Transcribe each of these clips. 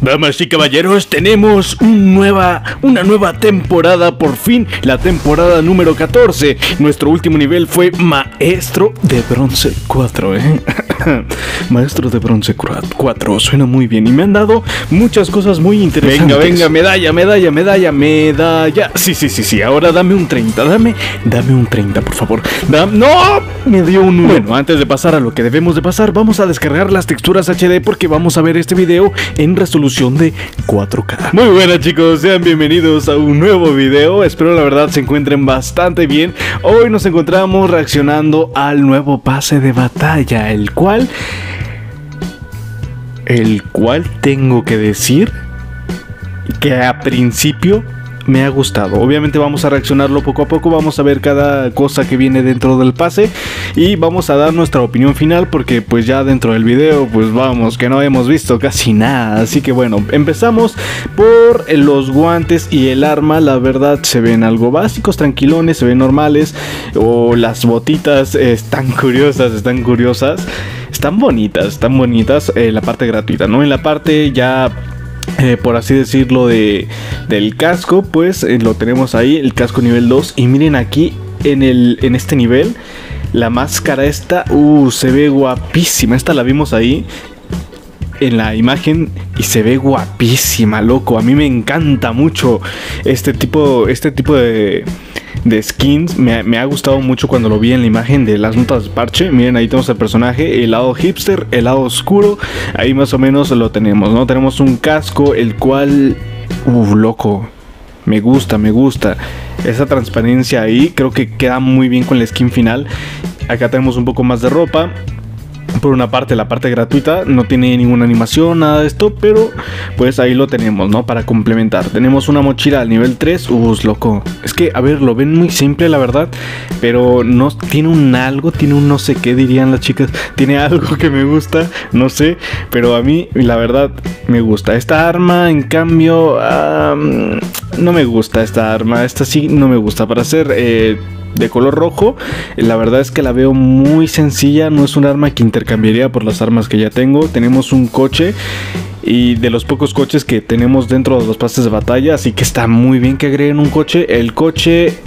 Damas y caballeros, tenemos un nueva, una nueva temporada por fin, la temporada número 14. Nuestro último nivel fue Maestro de Bronce 4, ¿eh? Maestro de Bronce 4, suena muy bien y me han dado muchas cosas muy interesantes. Venga, venga, medalla, medalla, medalla, medalla. Sí, sí, sí, sí, ahora dame un 30, dame, dame un 30, por favor. ¡No! Me dio un 1. Bueno, antes de pasar a lo que debemos de pasar, vamos a descargar las texturas HD porque vamos a ver este video en resolución de 4K. Muy buenas chicos, sean bienvenidos a un nuevo video. Espero la verdad se encuentren bastante bien. Hoy nos encontramos reaccionando al nuevo pase de batalla, el cual... El cual tengo que decir que a principio me ha gustado. Obviamente vamos a reaccionarlo poco a poco, vamos a ver cada cosa que viene dentro del pase y vamos a dar nuestra opinión final porque pues ya dentro del video pues vamos que no hemos visto casi nada. Así que bueno, empezamos por los guantes y el arma, la verdad se ven algo básicos, tranquilones, se ven normales o las botitas están curiosas, están curiosas. Están bonitas, están bonitas en la parte gratuita, ¿no? En la parte ya eh, por así decirlo, de, del casco, pues eh, lo tenemos ahí, el casco nivel 2. Y miren aquí en, el, en este nivel, la máscara esta, uh, se ve guapísima. Esta la vimos ahí en la imagen y se ve guapísima, loco. A mí me encanta mucho este tipo, este tipo de de skins me, ha gustado mucho cuando lo vi en la imagen de las notas de parche. Miren, ahí tenemos el personaje, el lado hipster, el lado oscuro. Ahí más o menos lo tenemos, ¿no? Tenemos un casco, el cual... Uf, loco. Me gusta, me gusta. Esa transparencia ahí creo que queda muy bien con la skin final. Acá tenemos un poco más de ropa por una parte la parte gratuita no tiene ninguna animación nada de esto pero pues ahí lo tenemos no para complementar. Tenemos una mochila al nivel 3 uh loco. Es que a ver lo ven muy simple la verdad pero no tiene un algo tiene un no sé qué dirían las chicas. Tiene algo que me gusta no sé pero a mí la verdad me gusta. Esta arma en cambio no me gusta esta arma. Esta sí no me gusta para hacer eh, de color rojo. La verdad es que la veo muy sencilla, no es un arma que intercambiaría por las armas que ya tengo. Tenemos un coche y de los pocos coches que tenemos dentro de los pases de batalla, así que está muy bien que agreguen un coche. El coche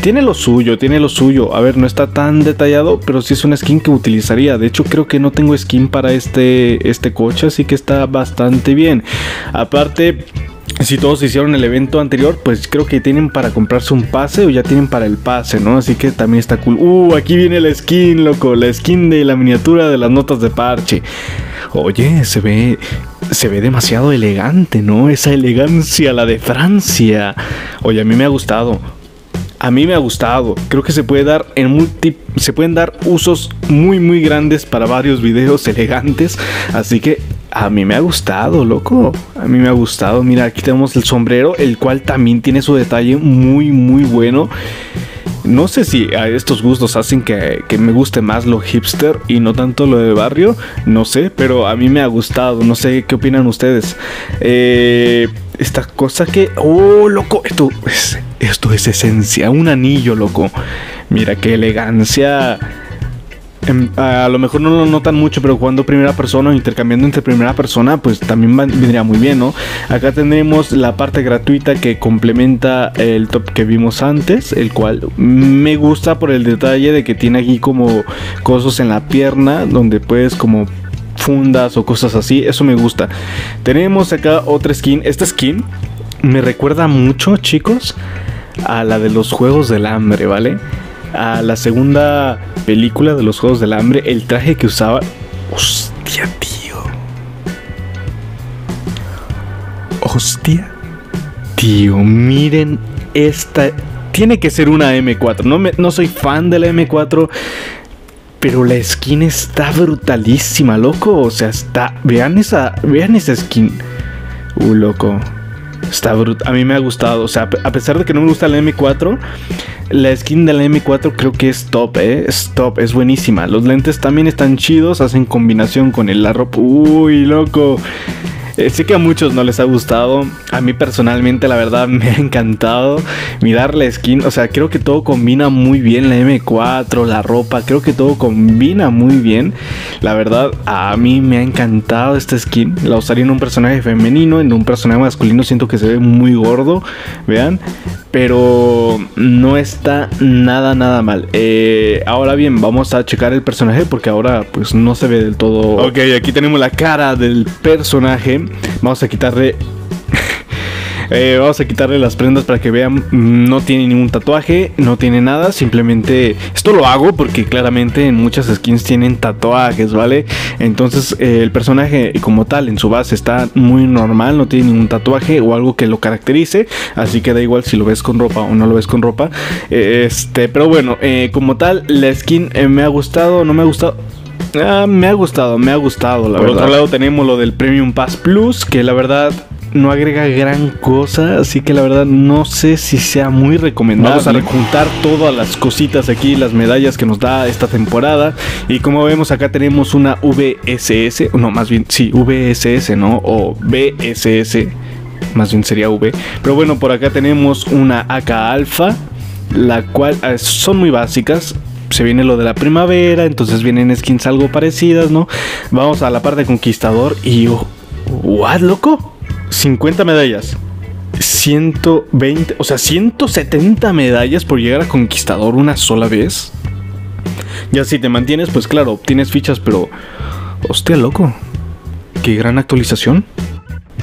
tiene lo suyo, tiene lo suyo. A ver, no está tan detallado, pero sí es una skin que utilizaría. De hecho, creo que no tengo skin para este, este coche, así que está bastante bien. Aparte, si todos hicieron el evento anterior, pues creo que tienen para comprarse un pase o ya tienen para el pase, ¿no? Así que también está cool. Uh, aquí viene la skin, loco, la skin de la miniatura de las notas de parche. Oye, se ve se ve demasiado elegante, ¿no? Esa elegancia, la de Francia. Oye, a mí me ha gustado. A mí me ha gustado. Creo que se puede dar en multi se pueden dar usos muy muy grandes para varios videos elegantes, así que a mí me ha gustado, loco. A mí me ha gustado. Mira, aquí tenemos el sombrero, el cual también tiene su detalle muy, muy bueno. No sé si a estos gustos hacen que, me guste más lo hipster y no tanto lo de barrio. No sé, pero a mí me ha gustado. No sé qué opinan ustedes. Eh, esta cosa que... Oh, loco. Esto es, esto es esencia. Un anillo, loco. Mira qué elegancia Em, a lo mejor no lo notan mucho, pero jugando primera persona o intercambiando entre primera persona, pues también vendría muy bien, ¿no? Acá tenemos la parte gratuita que complementa el top que vimos antes, el cual me gusta por el detalle de que tiene aquí como cosas en la pierna donde puedes como fundas o cosas así, eso me gusta. Tenemos acá otra skin, esta skin me recuerda mucho, chicos, a la de los juegos del hambre, ¿vale? A la segunda película de los Juegos del Hambre, el traje que usaba... Hostia, tío. Hostia. Tío, miren esta... Tiene que ser una M4. No, me, no soy fan de la M4. Pero la skin está brutalísima, loco. O sea, está... Vean esa... Vean esa skin. Uh, loco. Está brutal. A mí me ha gustado. O sea, a pesar de que no me gusta la M4, la skin de la M4 creo que es top, ¿eh? Es top, es buenísima. Los lentes también están chidos, hacen combinación con el la ropa. Uy, loco. Eh, sé que a muchos no les ha gustado. A mí personalmente la verdad me ha encantado mirar la skin. O sea, creo que todo combina muy bien. La M4, la ropa, creo que todo combina muy bien. La verdad, a mí me ha encantado esta skin. La usaría en un personaje femenino, en un personaje masculino siento que se ve muy gordo. Vean. Pero no está nada, nada mal. Eh, ahora bien, vamos a checar el personaje porque ahora pues no se ve del todo. Ok, aquí tenemos la cara del personaje. Vamos a quitarle eh, vamos a quitarle las prendas para que vean. No tiene ningún tatuaje, no tiene nada. Simplemente esto lo hago porque claramente en muchas skins tienen tatuajes, ¿vale? Entonces eh, el personaje como tal en su base está muy normal, no tiene ningún tatuaje o algo que lo caracterice. Así que da igual si lo ves con ropa o no lo ves con ropa. este, pero bueno, eh, como tal, la skin me ha gustado, no me ha gustado. Ah, me ha gustado, me ha gustado, la Por otro lado tenemos lo del Premium Pass Plus, que la verdad no agrega gran cosa, así que la verdad no sé si sea muy recomendable. Vamos a rejuntar todas las cositas aquí, las medallas que nos da esta temporada. Y como vemos acá tenemos una VSS, no, más bien, sí, VSS, ¿no? O BSS, más bien sería V. Pero bueno, por acá tenemos una AK Alpha, la cual eh, son muy básicas se viene lo de la primavera, entonces vienen skins algo parecidas, ¿no? Vamos a la parte conquistador y... ¿What, loco? 50 medallas. 120, o sea, 170 medallas por llegar a conquistador una sola vez. Ya si te mantienes, pues claro, obtienes fichas, pero... Hostia, loco. Qué gran actualización.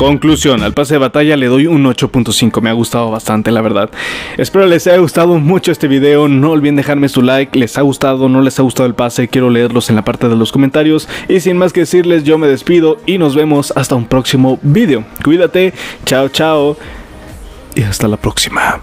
Conclusión, al pase de batalla le doy un 8.5, me ha gustado bastante la verdad. Espero les haya gustado mucho este video, no olviden dejarme su like, les ha gustado, no les ha gustado el pase, quiero leerlos en la parte de los comentarios. Y sin más que decirles, yo me despido y nos vemos hasta un próximo video. Cuídate, chao chao y hasta la próxima.